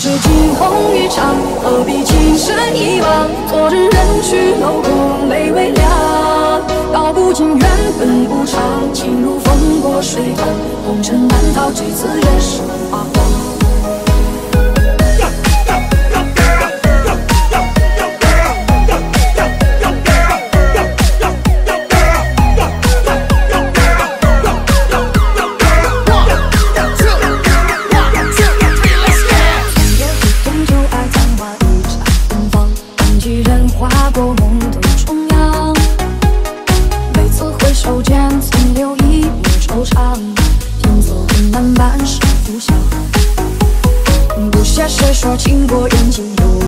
这惊鸿一场，何必情深一往？昨日人去楼空，泪微凉。道不尽缘分无常，情如风过水淌，红尘难逃，几次人。幻化过梦的中央。每次回首间，曾留一抹惆怅，天作很难，半生浮想。不屑谁说，经过人间有。